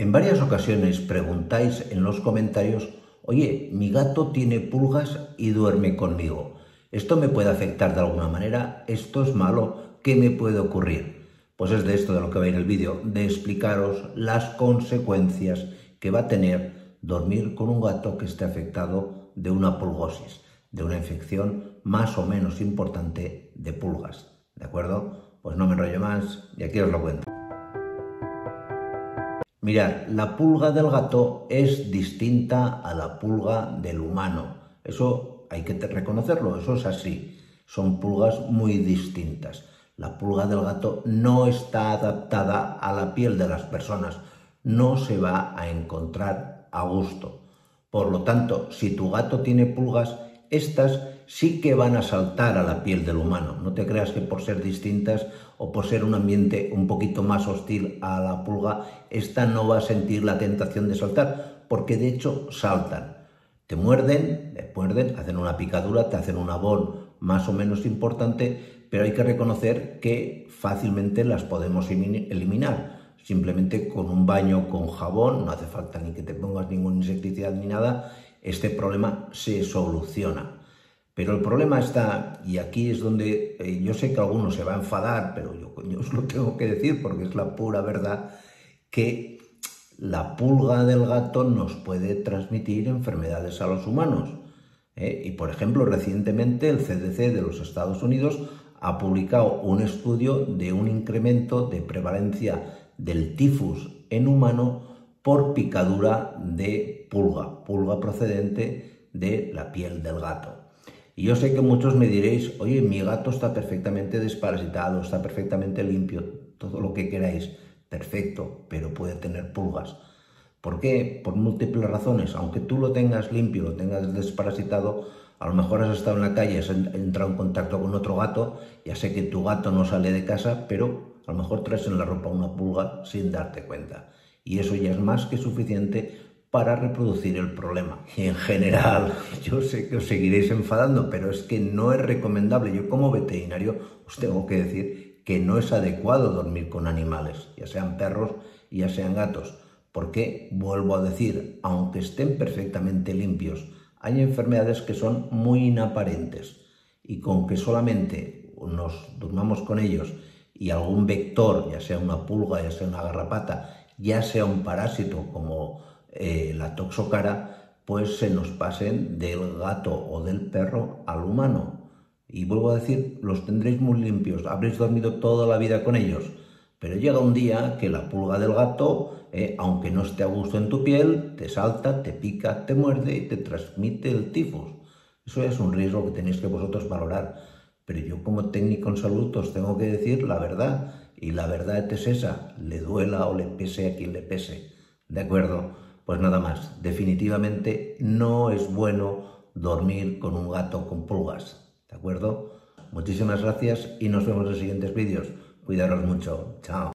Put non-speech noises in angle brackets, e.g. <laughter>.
En varias ocasiones preguntáis en los comentarios, oye, mi gato tiene pulgas y duerme conmigo. ¿Esto me puede afectar de alguna manera? ¿Esto es malo? ¿Qué me puede ocurrir? Pues es de esto de lo que va a ir el vídeo, de explicaros las consecuencias que va a tener dormir con un gato que esté afectado de una pulgosis, de una infección más o menos importante de pulgas. ¿De acuerdo? Pues no me enrollo más y aquí os lo cuento. Mirad, la pulga del gato es distinta a la pulga del humano. Eso hay que reconocerlo, eso es así. Son pulgas muy distintas. La pulga del gato no está adaptada a la piel de las personas, no se va a encontrar a gusto. Por lo tanto, si tu gato tiene pulgas, estas sí que van a saltar a la piel del humano. No te creas que por ser distintas o por ser un ambiente un poquito más hostil a la pulga, esta no va a sentir la tentación de saltar, porque de hecho saltan. Te muerden, te muerden, hacen una picadura, te hacen un abón más o menos importante, pero hay que reconocer que fácilmente las podemos eliminar. Simplemente con un baño con jabón, no hace falta ni que te pongas ningún insecticida ni nada, este problema se soluciona. Pero el problema está, y aquí es donde eh, yo sé que alguno se va a enfadar, pero yo, os lo <laughs> tengo que decir porque es la pura verdad, que la pulga del gato nos puede transmitir enfermedades a los humanos. ¿eh? Y por ejemplo, recientemente el CDC de los Estados Unidos ha publicado un estudio de un incremento de prevalencia del tifus en humano por picadura de pulga, pulga procedente de la piel del gato. Y yo sé que muchos me diréis, oye, mi gato está perfectamente desparasitado, está perfectamente limpio, todo lo que queráis, perfecto, pero puede tener pulgas. ¿Por qué? Por múltiples razones. Aunque tú lo tengas limpio, lo tengas desparasitado, a lo mejor has estado en la calle, has entrado en contacto con otro gato, ya sé que tu gato no sale de casa, pero a lo mejor traes en la ropa una pulga sin darte cuenta y eso ya es más que suficiente para reproducir el problema. En general, <laughs> yo sé que os seguiréis enfadando, pero es que no es recomendable. Yo como veterinario os tengo que decir que no es adecuado dormir con animales, ya sean perros, ya sean gatos, porque, vuelvo a decir, aunque estén perfectamente limpios, hay enfermedades que son muy inaparentes y con que solamente nos durmamos con ellos y algún vector, ya sea una pulga, ya sea una garrapata, ya sea un parásito como eh, la toxocara, pues se nos pasen del gato o del perro al humano. Y vuelvo a decir, los tendréis muy limpios, habréis dormido toda la vida con ellos, pero llega un día que la pulga del gato, eh, aunque no esté a gusto en tu piel, te salta, te pica, te muerde y te transmite el tifus. Eso es un riesgo que tenéis que vosotros valorar. Pero yo como técnico en salud os tengo que decir la verdad y la verdad es esa, le duela o le pese a quien le pese. ¿De acuerdo? Pues nada más, definitivamente no es bueno dormir con un gato con pulgas. ¿De acuerdo? Muchísimas gracias y nos vemos en los siguientes vídeos. Cuidaros mucho. Chao.